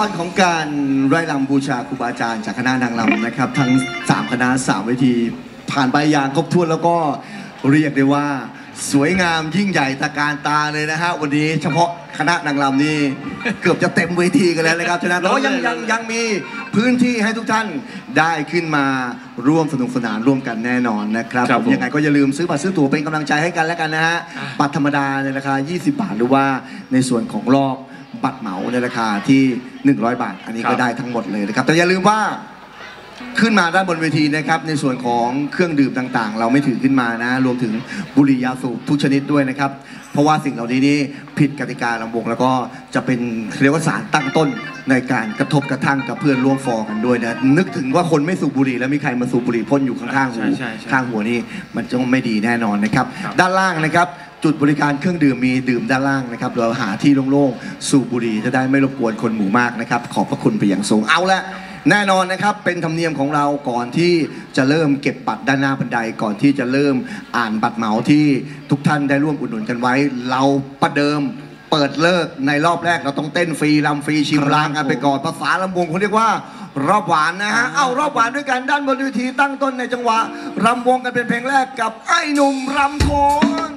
อนของการไร่รำบูชาครูบาอาจารย์จากคณะนางรำนะครับ ทั้ง 3 คณะ3เวที ผ่านไปอย่างครบถ้วนแล้วก็เรียกได้ว่า สวยงามยิ่งใหญ่ตระการตาเลยนะฮะวันนี้เฉพาะคณะนางรำนี่ เกือบจะเต็มเวทีกันแล้วนะครับฉะนั้นเรายังยังยังมีพื้นที่ให้ทุกท่านได้ขึ้นมาร่วมสนุกสนานร่วมกันแน่นอนนะครับครับผมผมยังไงก็อย่าลืมซื้อบัตรซื้อตั๋วเป็นกำลังใจให้กันแล้วกันนะฮะบัตรธรรมดาในราคา 20 บาทหรือว่าในส่วนของรอบ บัตรเหมาในราคาที่ 100 บาท อันนี้ครัก็บได้ทั้งหมดเลยนะครับ แต่อย่าลืมว่าขึ้นมาด้านบนเวทีนะครับในส่วนของเครื่องดื่มต่างๆ เราไม่ถือขึ้นมานะ รวมถึงบุหรี่ยาสูบทุกชนิดด้วยนะครับ เพราะว่าสิ่งเหล่านี้นี่ผิดกติกาลำวงแล้วก็จะเป็นเรียกว่าสารตั้งต้นในการกระทบกระทั่งกับเพื่อนร่วมฟอร์กันด้วยนะนึกถึงว่าคนไม่สูบบุหรี่แล้วมีใครมาสูบบุหรี่พ่นอยู่ข้างๆหูใช่ใช่ใช่ข้างหัวนี่มันจะไม่ดีแน่นอนนะครับครับด้านล่างนะครับ จุดบริการเครื่องดื่มมีดื่มด้านล่างนะครับเราหาที่โล่งๆ สูบบุหรี่จะได้ไม่รบกวนคนหมู่มากนะครับ ขอบพระคุณไปอย่างสูงเอาละแน่นอนนะครับเป็นธรรมเนียมของเราก่อนที่จะเริ่มเก็บบัตรด้านหน้าบันไดก่อนที่จะเริ่มอ่านบัตรเหมาที่ทุกท่านได้ร่วมอุดหนุนกันไว้ เราประเดิมเปิดเลิกในรอบแรกเราต้องเต้นฟรีรำฟรีชิมลางกันไปก่อนภาษาลำวงเขาเรียกว่ารอบหวานนะฮะ เอารอบหวานด้วยกันด้านบนเวทีตั้งต้นในจังหวะรำวงกันเป็นเพลงแรกกับไอ้หนุ่มรำโคน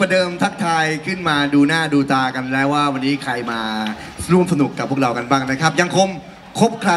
ประเดิมทักทายขึ้นมาดูหน้าดูตากันแล้วว่าวันนี้ใครมาร่วมสนุกกับพวกเรากันบ้างนะครับ ยังคงครบครัน